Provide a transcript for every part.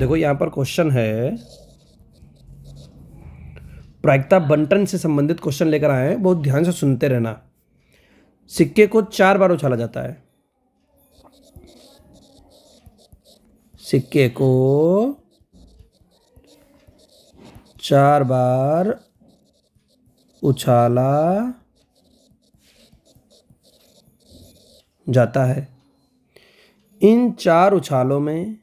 देखो, यहाँ पर क्वेश्चन है। प्रायिकता बंटन से संबंधित क्वेश्चन लेकर आए हैं। बहुत ध्यान से सुनते रहना। सिक्के को चार बार उछाला जाता है। सिक्के को चार बार उछाला जाता है। इन चार उछालों में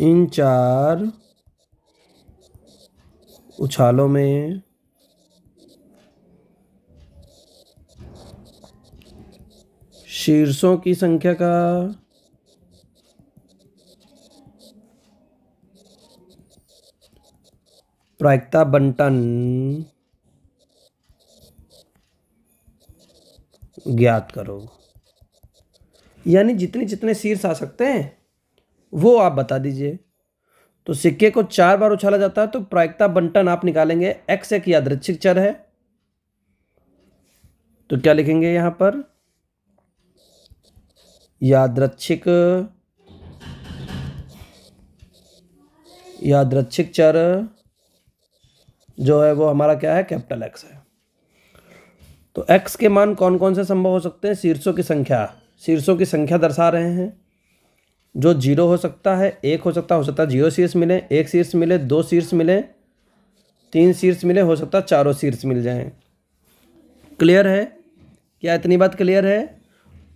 इन चार उछालों में शीर्षों की संख्या का प्रायिकता बंटन ज्ञात करो। यानी जितने जितने शीर्ष आ सकते हैं वो आप बता दीजिए। तो सिक्के को चार बार उछाला जाता है तो प्रायिकता बंटन आप निकालेंगे। एक्स एक यादृच्छिक चर है। तो क्या लिखेंगे यहाँ पर? यादृच्छिक यादृच्छिक चर जो है वो हमारा क्या है? कैपिटल एक्स है। तो एक्स के मान कौन कौन से संभव हो सकते हैं? शीर्षों की संख्या। शीर्षों की संख्या दर्शा रहे हैं। जो ज़ीरो हो सकता है, एक हो सकता हो सकता है ज़ीरो शीर्ष मिले, एक शीर्ष मिले, दो शीर्ष मिले, तीन शीर्ष मिले, हो सकता है चारों शीर्ष मिल जाएँ। क्लियर है? क्या इतनी बात क्लियर है?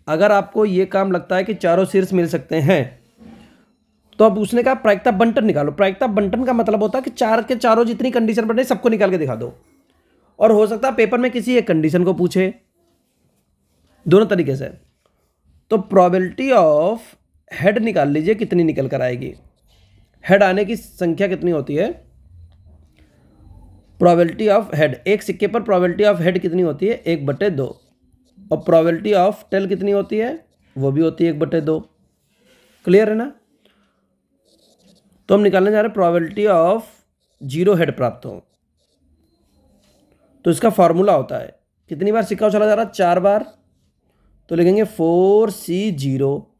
अगर आपको ये काम लगता है कि चारों शीर्ष मिल सकते हैं तो अब उसने कहा, प्रायिकता बंटन निकालो। प्रायिकता बंटन का मतलब होता है कि चार के चारों जितनी कंडीशन बने, सबको निकाल के दिखा दो। और हो सकता है पेपर में किसी एक कंडीशन को पूछे। दोनों तरीके से। तो प्रोबेबिलिटी ऑफ़ हेड निकाल लीजिए कितनी निकल कर आएगी। हेड आने की संख्या कितनी होती है? प्रोबेबिलिटी ऑफ़ हेड एक सिक्के पर प्रोबेबिलिटी ऑफ़ हेड कितनी होती है? एक बटे दो। और प्रोबेबिलिटी ऑफ़ टेल कितनी होती है? वो भी होती है एक बटे दो। क्लियर है ना? तो हम निकालने जा रहे हैं प्रोबेबिलिटी ऑफ़ ज़ीरो हेड प्राप्त हो। तो इसका फॉर्मूला होता है। कितनी बार सिक्का उछाला जा रहा? है चार बार। तो लिखेंगे फोर सी ज़ीरो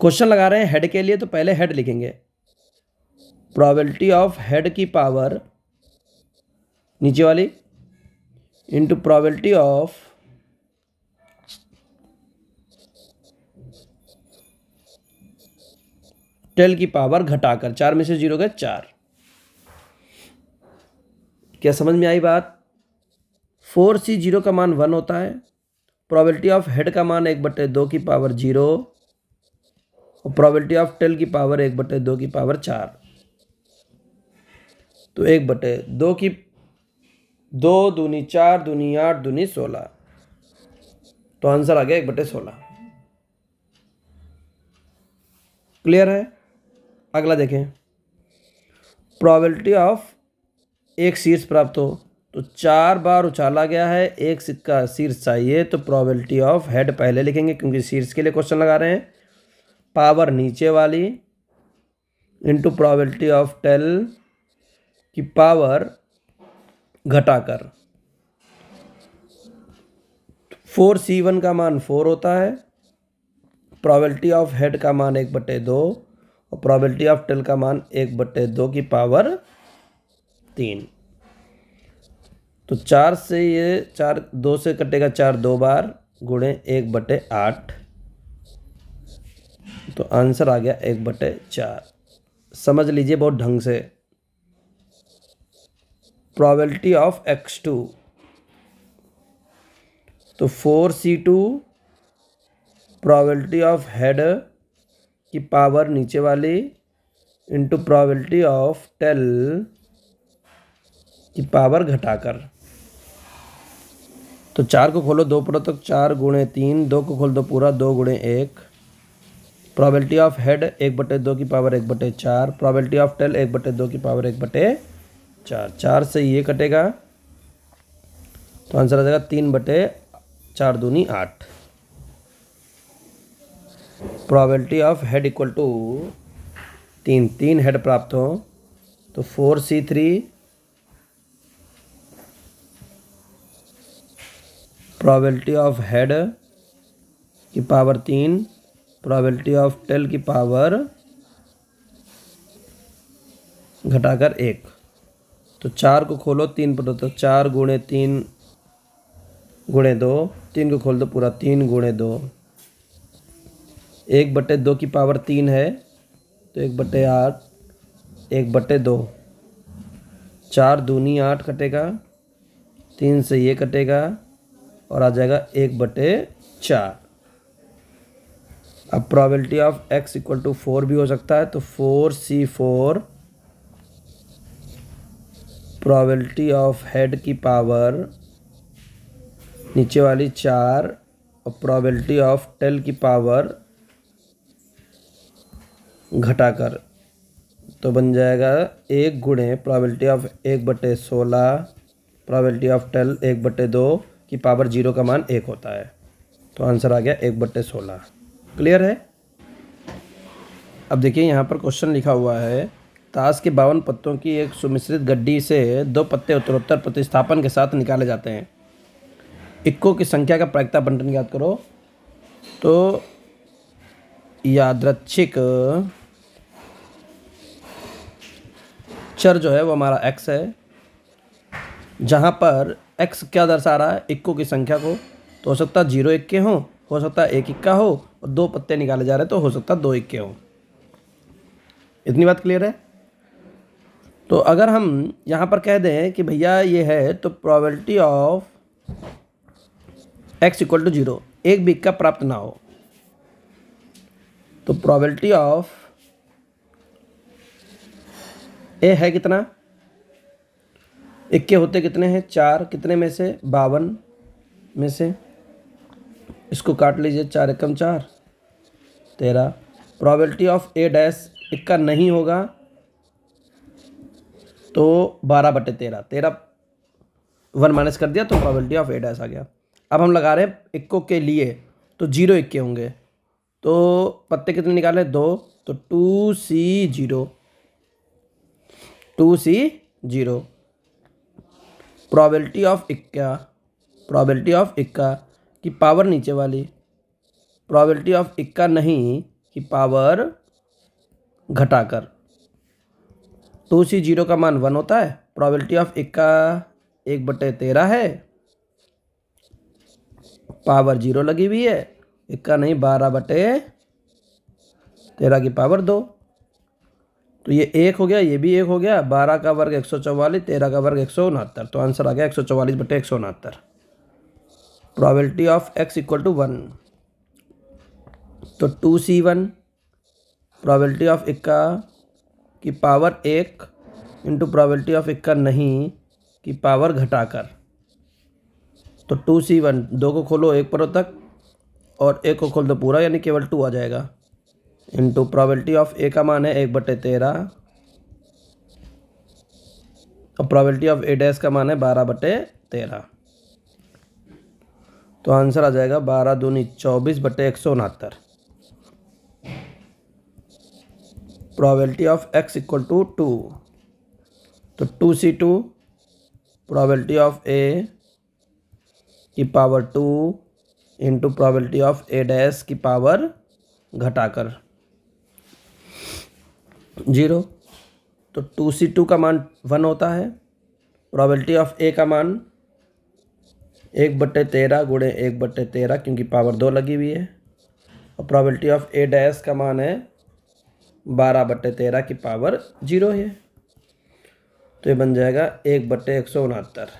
क्वेश्चन लगा रहे हैं हेड के लिए तो पहले हेड लिखेंगे। प्रोबेबिलिटी ऑफ़ हेड की पावर नीचे वाली इंटू प्रोबेबिलिटी ऑफ़ टेल की पावर घटाकर, चार में से ज़ीरो गए चार। क्या समझ में आई बात? फोर सी ज़ीरो का मान वन होता है प्रोबेबिलिटी ऑफ़ हेड का मान एक बटे दो की पावर ज़ीरो और प्रोबेबिलिटी ऑफ़ टेल की पावर एक बटे दो की पावर चार। तो एक बटे दो की, दो दूनी चार दूनी आठ दूनी सोलह। तो आंसर आ गया एक बटे सोलह। क्लियर है? अगला देखें। प्रोबेबिलिटी ऑफ़ एक शीर्ष प्राप्त हो तो चार बार उछाला गया है, एक सिक्का शीर्ष चाहिए तो प्रोबेबिलिटी ऑफ़ हेड पहले लिखेंगे, क्योंकि शीर्ष के लिए क्वेश्चन लगा रहे हैं। पावर नीचे वाली इंटू प्रोबेबिलिटी ऑफ़ टेल की पावर घटाकर। फोर सी वन का मान फोर होता है प्रोबेबिलिटी ऑफ़ हेड का मान एक बटे दो, और प्रोबेबिलिटी ऑफ़ टेल का मान एक बटे दो की पावर तीन। तो चार से ये, चार, दो से कटेगा चार दो बार, गुणे एक बटे आठ। तो आंसर आ गया एक बटे चार। समझ लीजिए बहुत ढंग से। प्रोबेबिलिटी ऑफ़ एक्स टू तो four C two probability of head की पावर नीचे वाली इंटू प्रोबेबिलिटी ऑफ़ टेल की पावर घटाकर। तो चार को खोलो, दो पूरा तक चार गुणे तीन, दो को खोल दो पूरा, दो गुणे एक। प्रोबेबिलिटी ऑफ़ हेड एक बटे दो की पावर एक बटे चार प्रोबेबिलिटी ऑफ़ टेल एक बटे दो की पावर एक बटे चार। चार से ये कटेगा तो आंसर आ जाएगा तीन बटे चार दूनी आठ। Probability of head equal to तीन। तीन हेड प्राप्त हो तो four C three probability of head की पावर तीन प्रोबेबिलिटी ऑफ़ टेल की पावर घटाकर एक। तो चार को खोलो, तीन पर तो चार गुणे तीन गुणे दो, तीन को खोल दो, पूरा तीन गुणे दो। एक बटे दो की पावर तीन है तो एक बटे आठ, एक बटे दो। चार दूनी आठ कटेगा, तीन से ये कटेगा, और आ जाएगा एक बटे चार। अब probability of X equal to four भी हो सकता है तो four C four probability of head की पावर नीचे वाली चार और प्रोबेबिलिटी ऑफ़ टेल की पावर घटाकर तो बन जाएगा एक गुणे प्रोबेबिलिटी ऑफ़ एक बटे सोलह प्रोबेबिलिटी ऑफ़ टेल एक बटे दो की पावर ज़ीरो का मान एक होता है। तो आंसर आ गया एक बटे सोलह। क्लियर है? अब देखिए, यहाँ पर क्वेश्चन लिखा हुआ है, ताश के बावन पत्तों की एक सुमिश्रित गड्डी से दो पत्ते उत्तरोत्तर प्रतिस्थापन के साथ निकाले जाते हैं। इक्को की संख्या का प्रायिकता बंटन याद करो। तो यादृच्छिक चर जो है, वो हमारा एक्स है। जहाँ पर एक्स क्या दर्शा रहा है? इक्को की संख्या को। तो हो सकता है ज़ीरो इक्के हों, हो सकता है एक इक्का हो और दो पत्ते निकाले जा रहे हैं तो हो सकता है दो इक्के हों। इतनी बात क्लियर है? तो अगर हम यहाँ पर कह दें कि भैया ये है तो probability of X equal to zero एक भी इक्का प्राप्त ना हो। तो प्रोबेबिलिटी ऑफ़ ए है कितना? इक्के होते कितने हैं? चार, कितने में से? बावन में से। इसको काट लीजिए, चार एकम चार। तेरह प्रोबेबिलिटी ऑफ़ ए डैश इक्का नहीं होगा तो बारह बटे तेरह। तेरह वन माइनस कर दिया तो प्रोबेबिलिटी ऑफ़ ए डैश आ गया। अब हम लगा रहे हैं इक्को के लिए तो ज़ीरो इक्के होंगे। तो पत्ते कितने निकाले? दो। तो two C zero two C zero probability of इक्का। प्रोबेबिलिटी ऑफ़ इक्का, की पावर नीचे वाली। प्रोबेबिलिटी ऑफ़ इक्का नहीं कि पावर घटाकर। टू सी ज़ीरो का मान वन होता है प्रोबेबिलिटी ऑफ़ इक्का एक बटे तेरह है। पावर ज़ीरो लगी हुई है, इक्का नहीं, बारह बटे तेरह की पावर दो। तो ये एक हो गया, ये भी एक हो गया, बारह का वर्ग एक सौ चौवालीस, तेरह का वर्ग एक सौ उनहत्तर। तो आंसर आ गया एक सौ चौवालीस बटे एक सौ उनहत्तर। Probability of X equal to one तो two C one probability of इक्का की पावर एक इंटू प्रोबेबिलिटी ऑफ़ इक्का नहीं की पावर घटाकर। तो टू सी वन, दो को खोलो एक परों तक और एक को खोल दो पूरा, यानी केवल टू आ जाएगा। इंटू प्रॉबिलिटी ऑफ़ ए का मान है एक बटे तेरह और प्रॉबिलिटी ऑफ़ ए डैश का मान है बारह बटे तेरह। तो आंसर आ जाएगा बारह दूनी चौबीस बटे एक सौ उनहत्तर। Probability of X equal to two तो two C two probability of A की power two into probability of A dash की पावर घटाकर। ज़ीरो तो टू सी टू का मान वन होता है। प्रॉबिलिटी ऑफ़ ए का मान एक बट्टे तेरह गुड़े एक बट्टे तेरह, क्योंकि पावर दो लगी हुई है। और प्रॉबिलिटी ऑफ़ ए डैश का मान है बारह बट्टे तेरह की पावर ज़ीरो है। तो ये बन जाएगा एक बट्टे एक सौ उनहत्तर।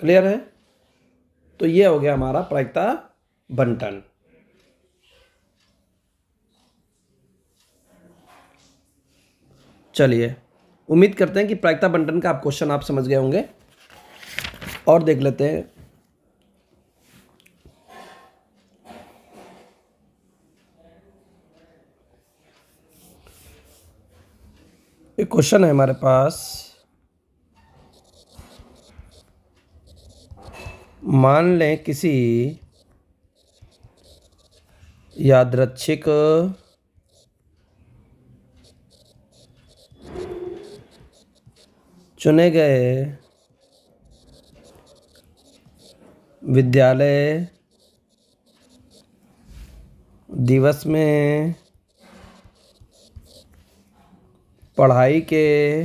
क्लियर है? तो ये हो गया हमारा प्रायिकता बंटन। चलिए, उम्मीद करते हैं कि प्रायिकता बंटन का आप क्वेश्चन आप समझ गए होंगे। और देख लेते हैं एक क्वेश्चन है हमारे पास। मान लें किसी यादृच्छिक चुने गए विद्यालय दिवस में पढ़ाई के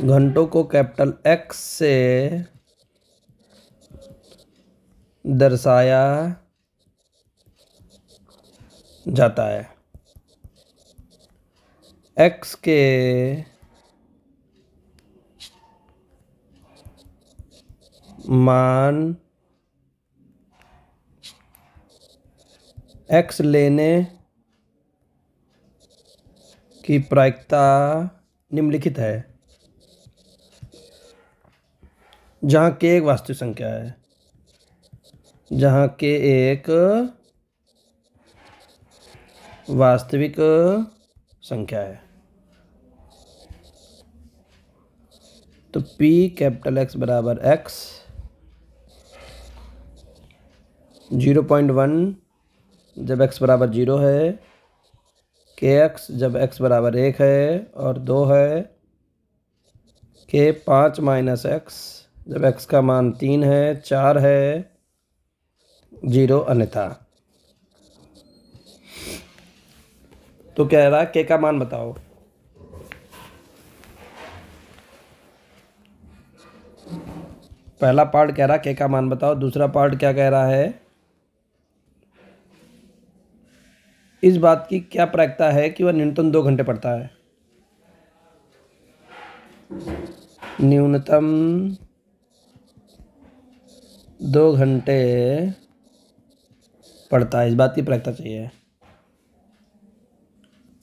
घंटों को कैपिटल एक्स से दर्शाया जाता है। एक्स के मान एक्स लेने की प्रायिकता निम्नलिखित है। जहाँ के एक वास्तविक संख्या है, जहाँ के एक वास्तविक संख्या है। तो P कैपिटल X बराबर X ज़ीरो पॉइंट वन, जब x बराबर ज़ीरो है के एक्स जब एक्स बराबर एक है और दो है के पाँच माइनस एक्स जब एक्स का मान तीन है, चार है, ज़ीरो अन्यथा। तो कह रहा के का मान बताओ। पहला पार्ट कह रहा के का मान बताओ। दूसरा पार्ट क्या कह रहा है? इस बात की क्या प्रायिकता है कि वह न्यूनतम दो घंटे पढ़ता है? न्यूनतम दो घंटे पढ़ता है, इस बात की प्रायिकता चाहिए।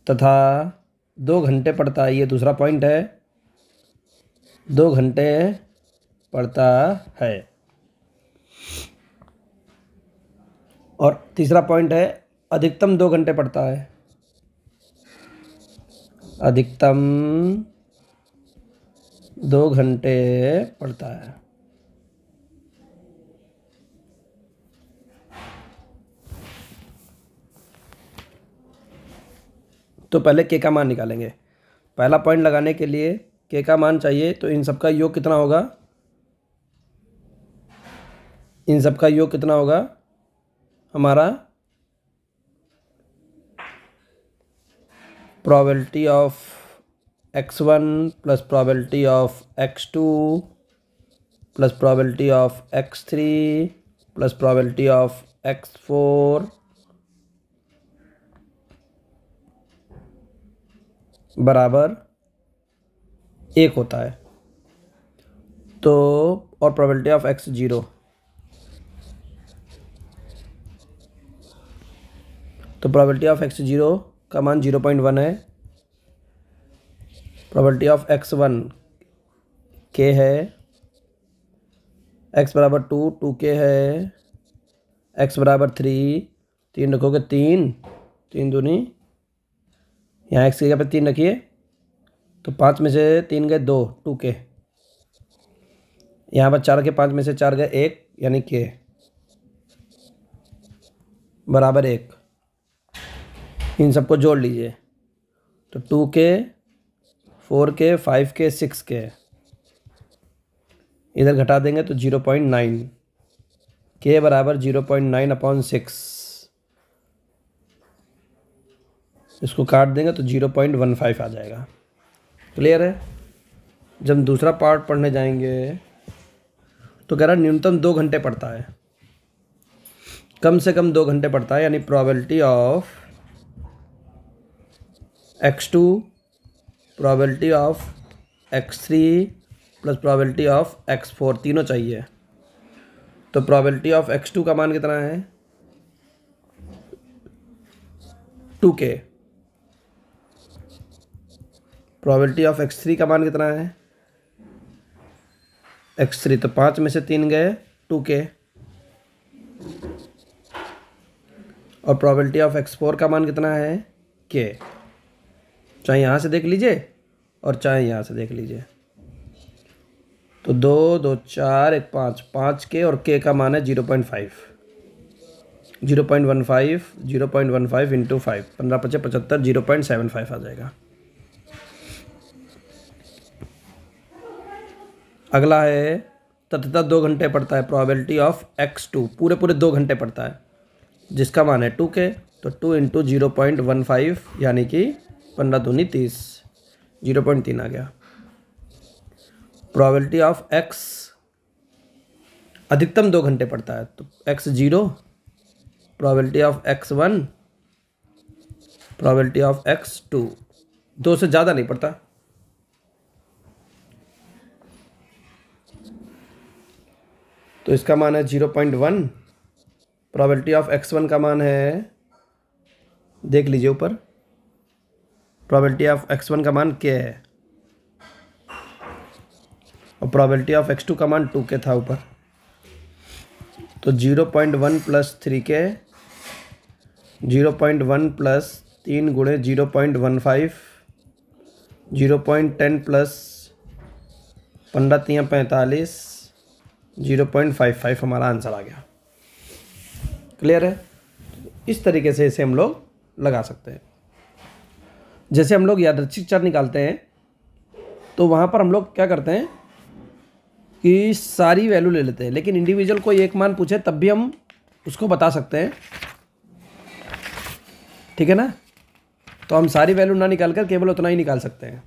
तथा दो घंटे पढ़ता है, ये दूसरा पॉइंट है। दो घंटे पढ़ता है। और तीसरा पॉइंट है अधिकतम दो घंटे पढ़ता है। अधिकतम दो घंटे पढ़ता है। तो पहले के का मान निकालेंगे। पहला पॉइंट लगाने के लिए के का मान चाहिए तो इन सब का योग कितना होगा? इन सब का योग कितना होगा? हमारा probability of X one plus probability of X two plus probability of X three plus probability of X four बराबर एक होता है। तो और प्रॉबलिटी ऑफ़ एक्स ज़ीरो तो प्रोबेबिलिटी ऑफ़ एक्स ज़ीरो का मान ज़ीरो पॉइंट वन है। प्रोबेबिलिटी ऑफ़ एक्स वन के है। एक्स बराबर टू टू के है। एक्स बराबर थ्री तीन रखोगे तीन तीन दूनी। यहाँ एक्स की जगह पे तीन रखिए तो पाँच में से तीन गए दो टू के यहाँ पर चार के पाँच में से चार गए एक, यानी के बराबर एक। इन सबको जोड़ लीजिए। तो टू के, फोर के, फाइव के, सिक्स के। इधर घटा देंगे तो ज़ीरो पॉइंट नाइन। के बराबर zero point nine upon six. इसको काट देंगे तो ज़ीरो पॉइंट वन फाइव आ जाएगा। क्लियर है? जब दूसरा पार्ट पढ़ने जाएँगे तो कह रहा न्यूनतम दो घंटे पड़ता है। कम से कम दो घंटे पड़ता है, यानी probability of X two of X three plus probability of X four तीनों चाहिए। तो प्रोबेबिलिटी ऑफ़ एक्स टू का मान कितना है? टू के ऑफ़ एक्स थ्री का मान कितना है? एक्स थ्री तो पाँच में से तीन गए टू के और प्रोबेबिलिटी ऑफ़ एक्स फोर का मान कितना है? के चाहे यहाँ से देख लीजिए और चाहे यहाँ से देख लीजिए। तो दो दो, चार, एक, पाँच पाँच के और के का मान है zero point five. Zero point one five, zero point one five into five. पंद्रह पचे पचहत्तर, ज़ीरो पॉइंट सेवन फाइव आ जाएगा। अगला है तथा दो घंटे पड़ता है प्रोबेबिलिटी ऑफ़ एक्स टू पूरे पूरे दो घंटे पड़ता है। जिसका मान है टू के तो two into zero point one five, यानी कि पंद्रह दूनी तीस। ज़ीरो पॉइंट तीन आ गया। प्रोबेबिलिटी ऑफ़ एक्स अधिकतम दो घंटे पड़ता है तो X zero probability of X one probability of X two. दो से ज़्यादा नहीं पड़ता। तो इसका मान है zero point one probability of X one का मान है, देख लीजिए ऊपर। प्रोबेबिलिटी ऑफ़ एक्स वन का मान क्या है? और प्रोबेबिलिटी ऑफ़ एक्स टू का मान टू के था ऊपर। तो zero point one plus three के ज़ीरो पॉइंट वन प्लस तीन गुणे zero point one five zero point ten plus पंद्रह तीन पैंतालीस ज़ीरो पॉइंट फाइव फाइव हमारा आंसर आ गया। क्लियर है? इस तरीके से इसे हम लोग लगा सकते हैं। जैसे हम लोग यादृच्छिक चर निकालते हैं तो वहाँ पर हम लोग क्या करते हैं कि सारी वैल्यू ले लेते हैं। लेकिन इंडिविजुअल कोई एक मान पूछे, तब भी हम उसको बता सकते हैं। ठीक है ना? तो हम सारी वैल्यू ना निकाल कर केवल उतना ही निकाल सकते हैं।